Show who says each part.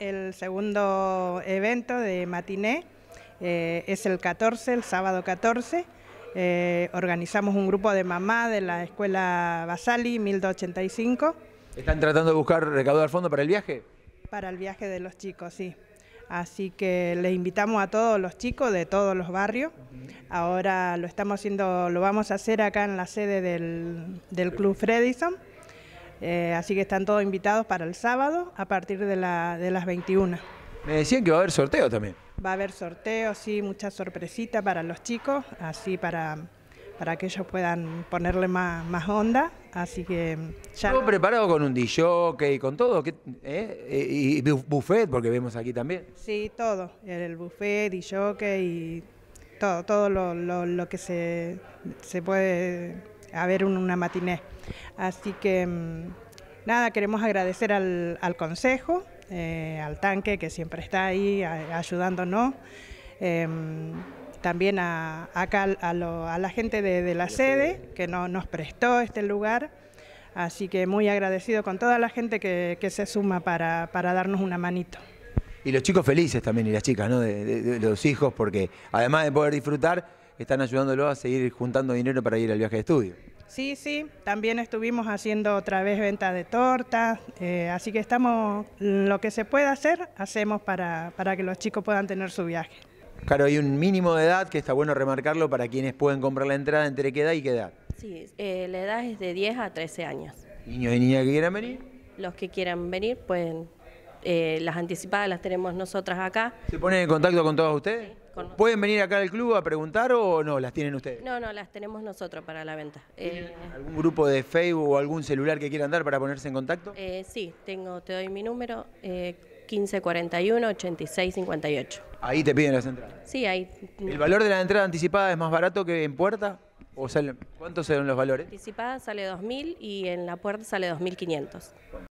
Speaker 1: el segundo evento de matiné eh, es el 14, el sábado 14. Eh, organizamos un grupo de mamá de la escuela Basali 1285.
Speaker 2: ¿Están tratando de buscar recaudar fondos para el viaje?
Speaker 1: Para el viaje de los chicos, sí. Así que les invitamos a todos los chicos de todos los barrios. Ahora lo estamos haciendo, lo vamos a hacer acá en la sede del, del Club Fredison. Eh, así que están todos invitados para el sábado a partir de, la, de las 21.
Speaker 2: Me decían que va a haber sorteo también.
Speaker 1: Va a haber sorteo, sí, mucha sorpresita para los chicos, así para, para que ellos puedan ponerle más, más onda. Así que
Speaker 2: ya. ¿Todo preparado con un DJ, con todo? ¿qué, eh? ¿Y buffet? Porque vemos aquí también.
Speaker 1: Sí, todo. El buffet, DJ y todo, todo lo, lo, lo que se, se puede haber una matiné. Así que mm, nada, queremos agradecer al, al Consejo eh, al tanque que siempre está ahí ayudándonos. Em, también a, acá a, la gente de, la sede que nos prestó este lugar. Así que muy agradecido con toda la gente que, se suma para, darnos una manito.
Speaker 2: Y los chicos felices también y las chicas, ¿no? de, los hijos, porque además de poder disfrutar, están ayudándolo a seguir juntando dinero para ir al viaje de estudio.
Speaker 1: Sí, sí, también estuvimos haciendo otra vez venta de tortas, eh, así que estamos, lo que se puede hacer, hacemos para, para que los chicos puedan tener su viaje.
Speaker 2: Claro, hay un mínimo de edad que está bueno remarcarlo para quienes pueden comprar la entrada entre qué edad y qué edad.
Speaker 3: Sí, eh, la edad es de 10 a 13 años.
Speaker 2: ¿Niños y niñas que quieran venir?
Speaker 3: Los que quieran venir pueden eh, las anticipadas las tenemos nosotras acá.
Speaker 2: ¿Se ponen en contacto con todos ustedes? ¿Pueden venir acá al club a preguntar o no? ¿Las tienen ustedes?
Speaker 3: No, no, las tenemos nosotros para la venta.
Speaker 2: Eh, ¿Algún grupo de Facebook o algún celular que quieran dar para ponerse en contacto?
Speaker 3: Eh, sí, tengo, te doy mi número, 1541-8658.
Speaker 2: Ahí te piden las entradas.
Speaker 3: Sí, ahí.
Speaker 2: ¿El valor de la entrada anticipada es más barato que en puerta? ¿O sale, ¿Cuántos son los valores?
Speaker 3: Anticipada sale 2.000 y en la puerta sale 2.500.